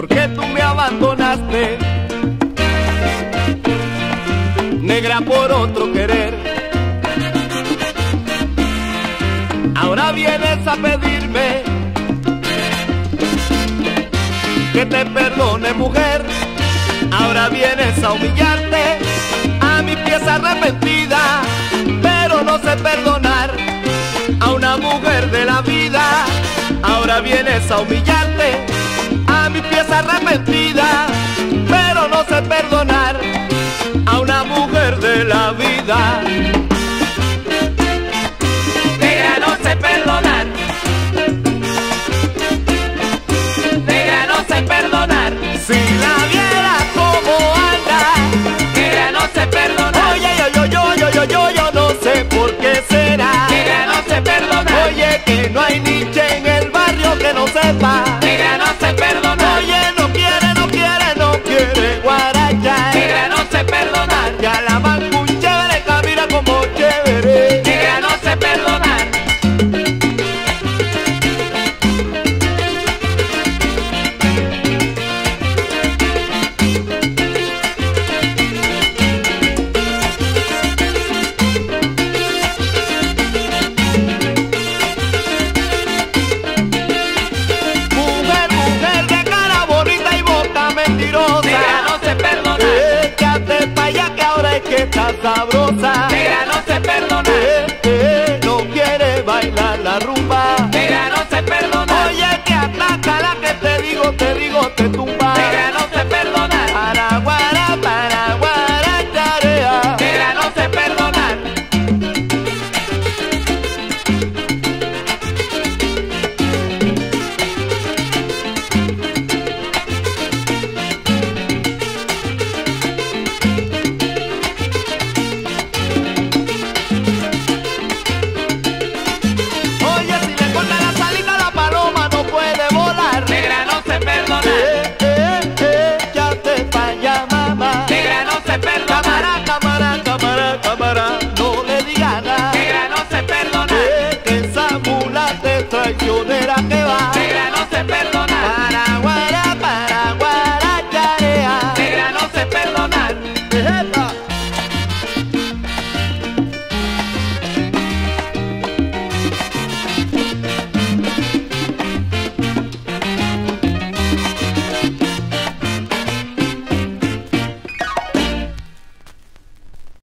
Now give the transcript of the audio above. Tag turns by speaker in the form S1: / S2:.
S1: porque tú me abandonaste. Negra por otro querer. Ahora vienes a pedirme que te perdone mujer. Ahora vienes a humillarte a mi pieza arrepentida, pero no sé perdonar a una mujer de la vida. Ahora vienes a humillarte a mi pieza arrepentida, pero no sé perdonar a una mujer de la vida.
S2: Negra no sé perdonar. Negra no sé perdonar.
S1: Si la viera como anda,
S2: Negra no sé perdonar.
S1: oye yo yo yo yo yo yo no sé por qué será.
S2: Negra no sé perdonar.
S1: Oye que no hay niche en el barrio que no sepa. Está sabrosa.
S2: Negra no sé perdonar.
S1: traicionera que va.
S2: Negra no
S1: se perdona. Paraguara, paraguara, yarea.
S2: Negra no
S1: se perdona.